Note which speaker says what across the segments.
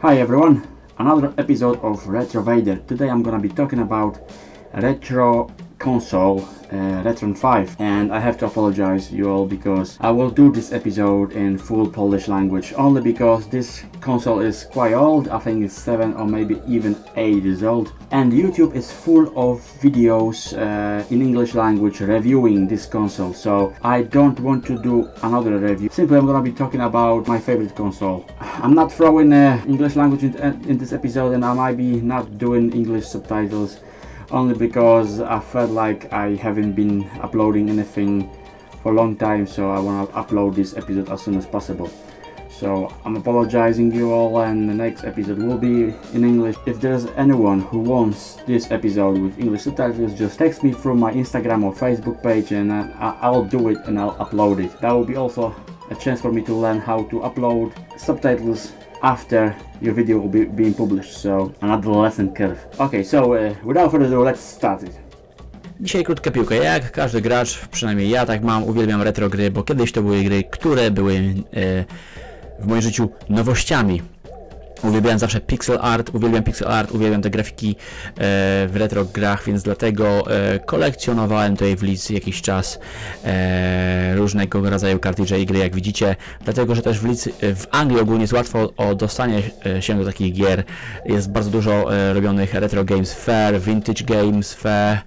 Speaker 1: Hi everyone, another episode of Retro Vader. Today I'm gonna be talking about retro console uh, Retron 5 and I have to apologize you all because I will do this episode in full Polish language only because this console is quite old. I think it's 7 or maybe even 8 years old. And YouTube is full of videos uh, in English language reviewing this console. So I don't want to do another review. Simply I'm gonna be talking about my favorite console. I'm not throwing uh, English language in, in this episode and I might be not doing English subtitles only because I felt like I haven't been uploading anything for a long time so I want to upload this episode as soon as possible. So I'm apologizing you all and the next episode will be in English. If there's anyone who wants this episode with English subtitles just text me from my Instagram or Facebook page and uh, I'll do it and I'll upload it. That will be also a chance for me to learn how to upload subtitles after your video will be being published, so another lesson curve. Okay, so uh, without further ado, let's start it.
Speaker 2: Dzisiaj krótka piłka. Jak każdy gracz, przynajmniej ja tak mam, uwielbiam retro gry, bo kiedyś to były gry, które były e, w moim życiu nowościami. Uwielbiałem zawsze pixel art, uwielbiam pixel art, uwielbiam te grafiki e, w retro grach, więc dlatego e, kolekcjonowałem tutaj w Lidz jakiś czas e, różnego rodzaju kartridże i gry, jak widzicie. Dlatego, że też w Lidz, w Anglii ogólnie jest łatwo o dostanie się do takich gier. Jest bardzo dużo robionych retro games fair, vintage games fair,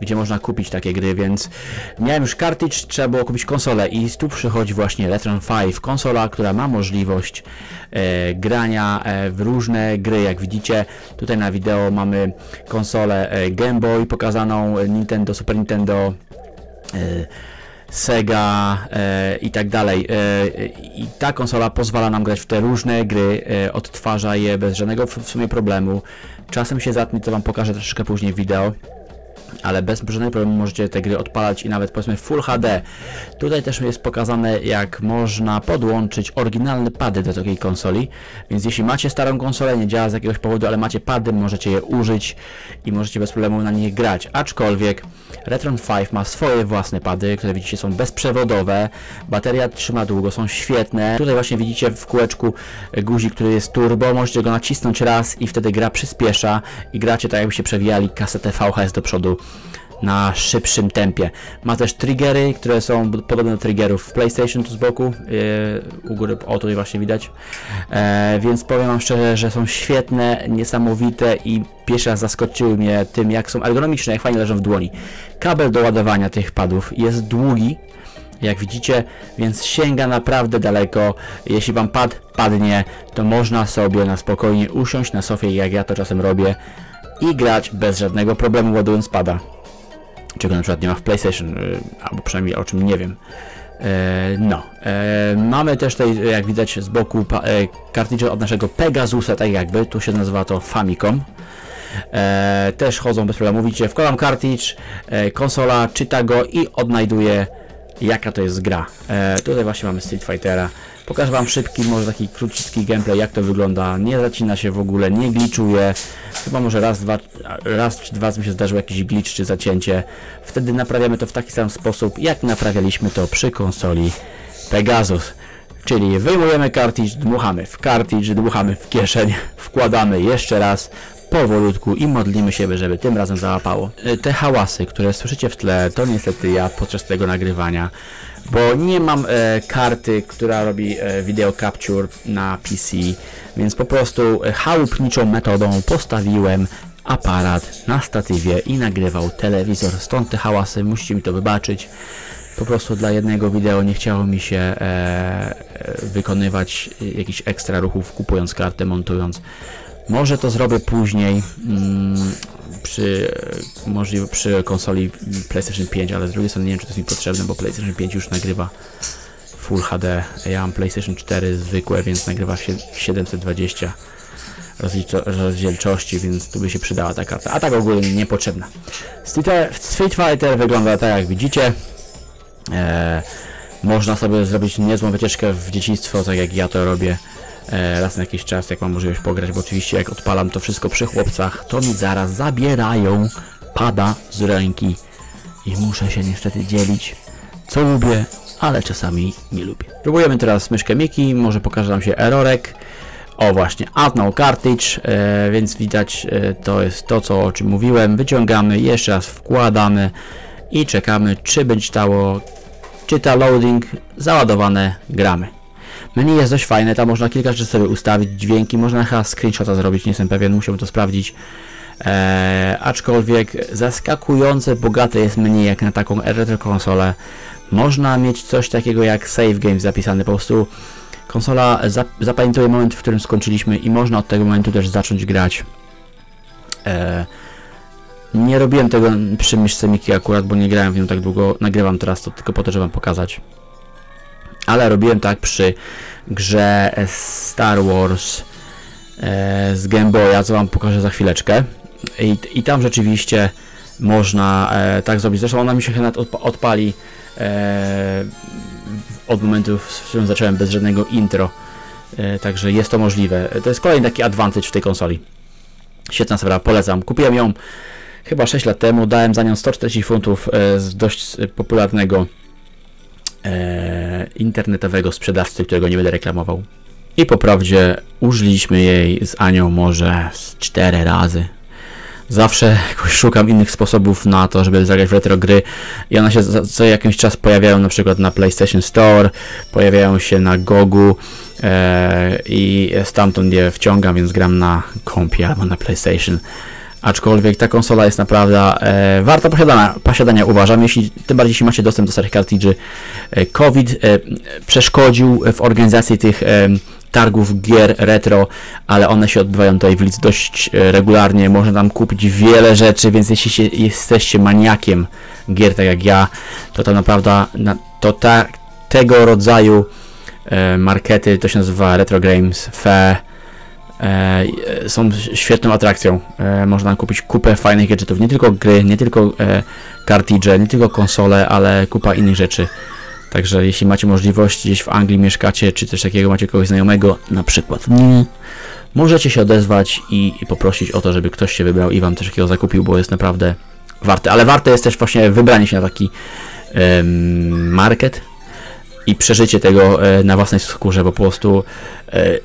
Speaker 2: gdzie można kupić takie gry, więc miałem już kartridż, trzeba było kupić konsolę i tu przychodzi właśnie Retron 5, konsola, która ma możliwość grania w różne gry, jak widzicie tutaj na wideo mamy konsolę e, Game Boy pokazaną, Nintendo, Super Nintendo, e, Sega e, i tak dalej. E, I ta konsola pozwala nam grać w te różne gry, e, odtwarza je bez żadnego w, w sumie problemu. Czasem się zatnie, to Wam pokażę troszeczkę później wideo ale bez żadnego problemu możecie te gry odpalać i nawet powiedzmy Full HD. Tutaj też jest pokazane jak można podłączyć oryginalne pady do takiej konsoli, więc jeśli macie starą konsolę, nie działa z jakiegoś powodu, ale macie pady, możecie je użyć i możecie bez problemu na nich grać. Aczkolwiek Retron 5 ma swoje własne pady, które widzicie są bezprzewodowe, bateria trzyma długo, są świetne. Tutaj właśnie widzicie w kółeczku guzik, który jest turbo, możecie go nacisnąć raz i wtedy gra przyspiesza i gracie tak jakbyście przewijali kasetę VHS do przodu na szybszym tempie. Ma też triggery, które są podobne do triggerów w PlayStation tu z boku, yy, u góry, o tutaj właśnie widać, e, więc powiem Wam szczerze, że są świetne, niesamowite i pierwszy raz zaskoczyły mnie tym, jak są ergonomiczne, jak fajnie leżą w dłoni. Kabel do ładowania tych padów jest długi, jak widzicie, więc sięga naprawdę daleko. Jeśli Wam pad padnie, to można sobie na spokojnie usiąść na sofie, jak ja to czasem robię, i grać bez żadnego problemu ładując pada. Czego na przykład nie ma w PlayStation, yy, albo przynajmniej o czym nie wiem. E, no, e, mamy też tutaj, jak widać z boku, e, kartridże od naszego Pegasusa, tak jakby, tu się nazywa to Famicom. Też chodzą bez problemu, widzicie, wkładam kartridż, konsola czyta go i odnajduje jaka to jest gra. E, tutaj właśnie mamy Street Fightera. Pokażę Wam szybki, może taki króciutki gameplay, jak to wygląda. Nie zacina się w ogóle, nie glitchuje. Chyba może raz, dwa, raz czy dwa mi się zdarzył jakiś glitch czy zacięcie. Wtedy naprawiamy to w taki sam sposób, jak naprawialiśmy to przy konsoli Pegasus. Czyli wyjmujemy kartridż, dmuchamy w kartridż, dmuchamy w kieszeń, wkładamy jeszcze raz, powolutku i modlimy się, żeby tym razem załapało. E, Te hałasy, które słyszycie w tle, to niestety ja podczas tego nagrywania, bo nie mam e, karty, która robi e, video capture na PC, więc po prostu e, chałupniczą metodą postawiłem aparat na statywie i nagrywał telewizor, stąd te hałasy, musicie mi to wybaczyć. Po prostu dla jednego wideo nie chciało mi się e, e, wykonywać jakichś ekstra ruchów, kupując kartę, montując. Może to zrobię później mm, przy, możliwe przy konsoli PlayStation 5, ale z drugiej strony nie wiem, czy to jest mi potrzebne, bo PlayStation 5 już nagrywa Full HD. Ja mam PlayStation 4 zwykłe, więc nagrywa się w 720 rozdzielczo- rozdzielczości, więc tu by się przydała ta karta. A tak ogólnie niepotrzebna. Street Fighter wygląda tak jak widzicie. E, można sobie zrobić niezłą wycieczkę w dzieciństwo, tak jak ja to robię raz na jakiś czas, jak mam możliwość pograć, bo oczywiście jak odpalam to wszystko przy chłopcach, to mi zaraz zabierają pada z ręki i muszę się niestety dzielić, co lubię, ale czasami nie lubię. Próbujemy teraz myszkę Miki, może pokaże nam się errorek. O właśnie, Add No Cartridge, e, więc widać e, to jest to, co o czym mówiłem. Wyciągamy, jeszcze raz wkładamy i czekamy, czy będzie czytało, czyta loading, załadowane, gramy. Menu jest dość fajne, tam można kilka rzeczy sobie ustawić, dźwięki, można chyba screenshota zrobić, nie jestem pewien, musiałbym to sprawdzić. Eee, aczkolwiek zaskakujące bogate jest menu jak na taką retro konsolę. Można mieć coś takiego jak save game zapisany, po prostu konsola zap zapamiętuje moment, w którym skończyliśmy i można od tego momentu też zacząć grać. Eee, nie robiłem tego przy myszce Miki akurat, bo nie grałem w nią tak długo, nagrywam teraz to tylko po to, żeby wam pokazać. Ale robiłem tak przy grze Star Wars e, z Game Boya, co wam pokażę za chwileczkę. I, i tam rzeczywiście można e, tak zrobić. Zresztą ona mi się chyba odpa odpali e, od momentu, w którym zacząłem bez żadnego intro. E, także jest to możliwe. To jest kolejny taki advantage w tej konsoli. Świetna sprawa, polecam. Kupiłem ją chyba 6 lat temu, dałem za nią 140 funtów e, z dość popularnego e, internetowego sprzedawcy, którego nie będę reklamował. I po prawdzie użyliśmy jej z Anią może z 4 razy. Zawsze jakoś szukam innych sposobów na to, żeby zagrać w retro gry i one się za, co jakiś czas pojawiają na przykład na PlayStation Store, pojawiają się na Gogu e, i stamtąd je wciągam, więc gram na kompie albo na PlayStation. Aczkolwiek ta konsola jest naprawdę e, warta posiadania, posiadania, uważam, jeśli, tym bardziej jeśli macie dostęp do starych kartridży. E, COVID e, przeszkodził w organizacji tych e, targów gier retro, ale one się odbywają tutaj w Lidz dość e, regularnie, można tam kupić wiele rzeczy, więc jeśli się, jesteście maniakiem gier, tak jak ja, to to naprawdę, na, to ta, tego rodzaju e, markety, to się nazywa Retro Games Fair, są świetną atrakcją. E, można kupić kupę fajnych gadżetów, nie tylko gry, nie tylko e, nie tylko konsole, ale kupa innych rzeczy. Także jeśli macie możliwość, gdzieś w Anglii mieszkacie, czy coś takiego, macie kogoś znajomego, na przykład mnie, możecie się odezwać i, i poprosić o to, żeby ktoś się wybrał i wam coś takiego zakupił, bo jest naprawdę warte. Ale warte jest też właśnie wybranie się na taki market i przeżycie tego e, na własnej skórze, bo po prostu e,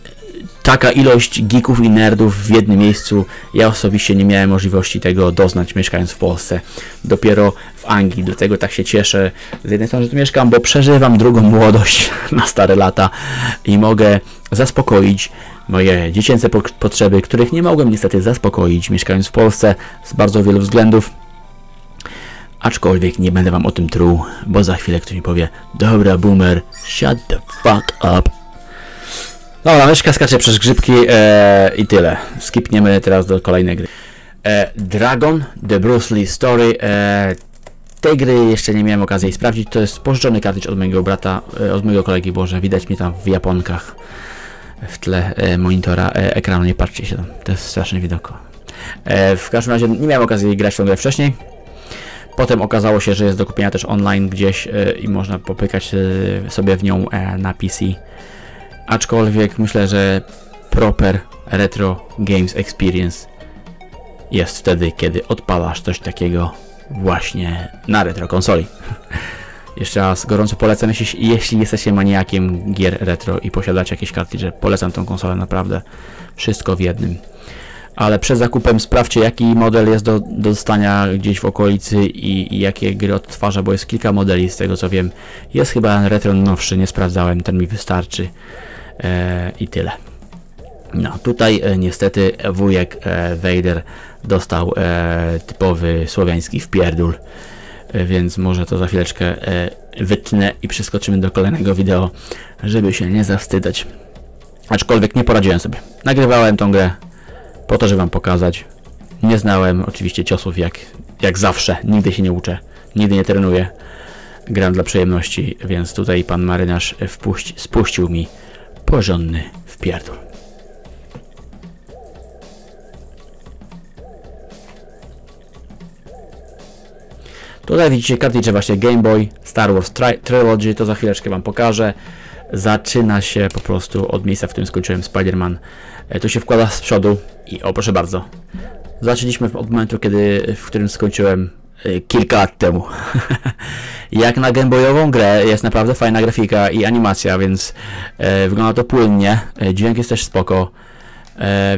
Speaker 2: taka ilość geeków i nerdów w jednym miejscu, ja osobiście nie miałem możliwości tego doznać mieszkając w Polsce, dopiero w Anglii, dlatego tak się cieszę z jednej strony, że tu mieszkam, bo przeżywam drugą młodość na stare lata i mogę zaspokoić moje dziecięce po potrzeby, których nie mogłem niestety zaspokoić mieszkając w Polsce z bardzo wielu względów. Aczkolwiek nie będę wam o tym truł, bo za chwilę ktoś mi powie Dobra boomer, shut the fuck up. Dobra, myszka skacze przez grzybki e, i tyle. Skipniemy teraz do kolejnej gry. E, Dragon, The Bruce Lee Story. E, tej gry jeszcze nie miałem okazji sprawdzić. To jest pożyczony kartridż od mojego brata, e, od mojego kolegi Boże. Widać mnie tam w japonkach w tle e, monitora e, ekranu. Nie patrzcie się tam, to jest straszny widok. W każdym razie nie miałem okazji grać w tą grę wcześniej. Potem okazało się, że jest do kupienia też online gdzieś i można popykać sobie w nią na PC. Aczkolwiek myślę, że proper retro games experience jest wtedy, kiedy odpalasz coś takiego właśnie na retro konsoli. Jeszcze raz gorąco polecam, jeśli, jeśli jesteście maniakiem gier retro i posiadacie jakieś kartridże, polecam tą konsolę naprawdę. Wszystko w jednym. Ale przed zakupem sprawdźcie jaki model jest do, do dostania gdzieś w okolicy i, i jakie gry odtwarza, bo jest kilka modeli z tego co wiem. Jest chyba retro nowszy, nie sprawdzałem, ten mi wystarczy. E, I tyle. No, tutaj e, niestety wujek Vader dostał e, typowy słowiański wpierdul, więc może to za chwileczkę wytnę i przeskoczymy do kolejnego wideo, żeby się nie zawstydzać. Aczkolwiek nie poradziłem sobie. Nagrywałem tą grę po to, żeby wam pokazać. Nie znałem oczywiście ciosów jak, jak zawsze, nigdy się nie uczę, nigdy nie trenuję. Gram dla przyjemności, więc tutaj pan marynarz spuścił mi porządny wpierdol. Tutaj widzicie kartridże właśnie Game Boy, Star Wars Tri Trilogy, to za chwileczkę Wam pokażę. Zaczyna się po prostu od miejsca, w którym skończyłem Spider-Man. E, Tu się wkłada z przodu i o proszę bardzo. Zaczęliśmy od momentu, kiedy, w którym skończyłem kilka lat temu. Jak na gameboyową grę jest naprawdę fajna grafika i animacja, więc e, wygląda to płynnie. E, dźwięk jest też spoko.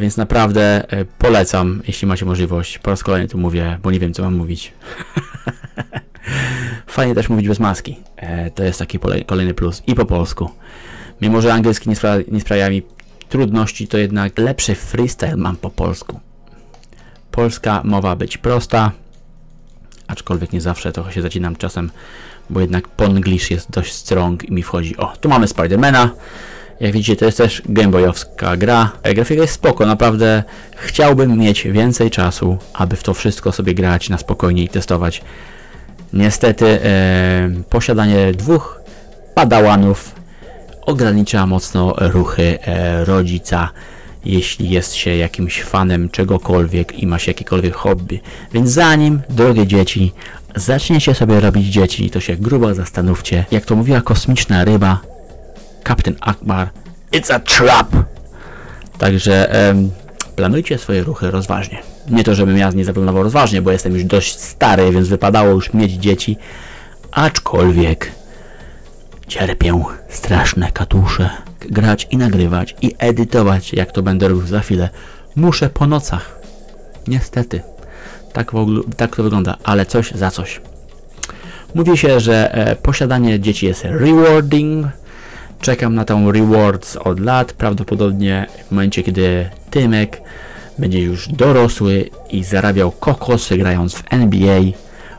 Speaker 2: Więc naprawdę polecam, jeśli macie możliwość. Po raz kolejny tu mówię, bo nie wiem co mam mówić. Fajnie też mówić bez maski. E, to jest taki kolejny plus. I po polsku. Mimo, że angielski nie, spra- nie sprawia mi trudności, to jednak lepszy freestyle mam po polsku. Polska mowa być prosta, aczkolwiek nie zawsze trochę się zacinam czasem, bo jednak ponglish jest dość strong i mi wchodzi. O, tu mamy Spidermana. Jak widzicie, to jest też gameboyowska gra. E, Grafika jest spoko, naprawdę chciałbym mieć więcej czasu, aby w to wszystko sobie grać na spokojnie i testować. Niestety e, posiadanie dwóch padałanów ogranicza mocno ruchy e, rodzica, jeśli jest się jakimś fanem czegokolwiek i ma się jakiekolwiek hobby. Więc zanim, drogie dzieci, zaczniecie sobie robić dzieci, to się grubo zastanówcie, jak to mówiła kosmiczna ryba, Kapten Akbar, it's a trap! Także em, planujcie swoje ruchy rozważnie. Nie to, żebym ja nie zaplanował rozważnie, bo jestem już dość stary, więc wypadało już mieć dzieci. Aczkolwiek cierpię straszne katusze. Grać i nagrywać i edytować, jak to będę robił za chwilę. Muszę po nocach. Niestety. Tak, w ogóle, tak to wygląda, ale coś za coś. Mówi się, że e, posiadanie dzieci jest rewarding. Czekam na tą rewards od lat. Prawdopodobnie w momencie, kiedy Tymek będzie już dorosły i zarabiał kokosy grając w NBA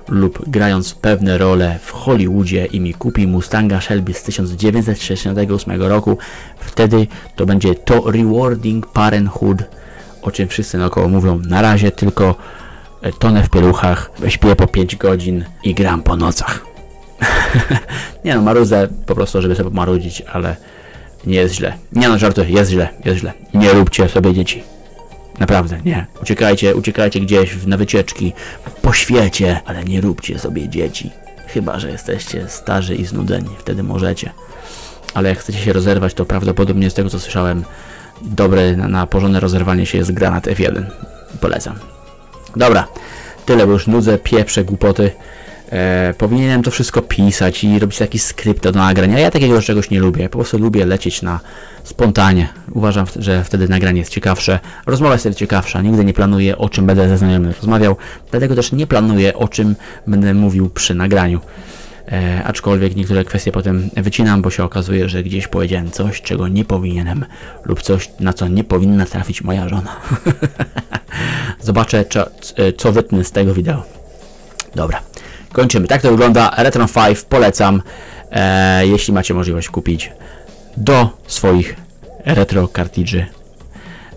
Speaker 2: lub grając pewne role w Hollywoodzie i mi kupi Mustanga Shelby z 1968 roku, wtedy to będzie to rewarding parenthood, o czym wszyscy naokoło mówią. Na razie tylko e, tonę w pieluchach, śpię po 5 godzin i gram po nocach. nie no, marudzę po prostu, żeby sobie pomarudzić, ale nie jest źle. Nie no, żartuję, jest źle, jest źle. Nie róbcie sobie dzieci. Naprawdę, nie. Uciekajcie, uciekajcie gdzieś na wycieczki, po świecie, ale nie róbcie sobie dzieci. Chyba, że jesteście starzy i znudzeni, wtedy możecie. Ale jak chcecie się rozerwać, to prawdopodobnie z tego co słyszałem, dobre na, na porządne rozerwanie się jest granat F1. Polecam. Dobra, tyle, bo już nudzę, pieprzę głupoty. E, powinienem to wszystko pisać i robić taki skrypt do nagrania. Ja takiego czegoś nie lubię. Po prostu lubię lecieć na spontanie. Uważam, że wtedy nagranie jest ciekawsze. Rozmowa jest wtedy ciekawsza. Nigdy nie planuję, o czym będę ze znajomym rozmawiał. Dlatego też nie planuję, o czym będę mówił przy nagraniu. E, aczkolwiek niektóre kwestie potem wycinam, bo się okazuje, że gdzieś powiedziałem coś, czego nie powinienem, lub coś, na co nie powinna trafić moja żona. Zobaczę, co, co wytnę z tego wideo. Dobra, kończymy. Tak to wygląda. Retron 5 polecam, e, jeśli macie możliwość kupić do swoich retro kartridży.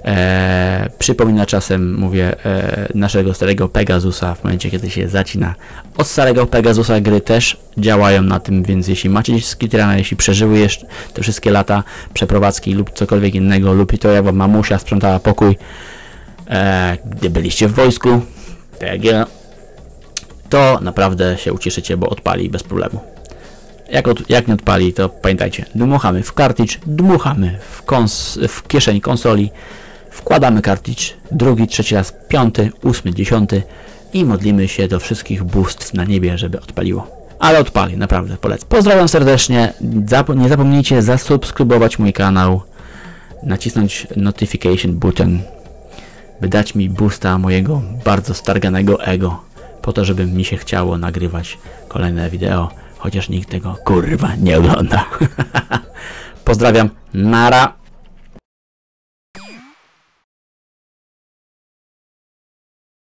Speaker 2: E, przypomina czasem, mówię, e, naszego starego Pegasusa w momencie, kiedy się zacina. Od starego Pegasusa gry też działają na tym, więc jeśli macie skitrana, jeśli przeżyły jeszcze te wszystkie lata przeprowadzki lub cokolwiek innego, lub to jak wam mamusia sprzątała pokój, e, gdy byliście w wojsku, tak jak ja, to naprawdę się ucieszycie, bo odpali bez problemu. Jak, od, jak nie odpali, to pamiętajcie, dmuchamy w kartridż, dmuchamy w, kons, w kieszeń konsoli, wkładamy kartridż drugi, trzeci raz, piąty, ósmy, dziesiąty i modlimy się do wszystkich bóstw na niebie, żeby odpaliło. Ale odpali, naprawdę polecam. Pozdrawiam serdecznie, Zap nie zapomnijcie zasubskrybować mój kanał, nacisnąć notification button, by dać mi boosta mojego bardzo starganego ego, po to, żeby mi się chciało nagrywać kolejne wideo, chociaż nikt tego kurwa nie ogląda. Pozdrawiam, nara!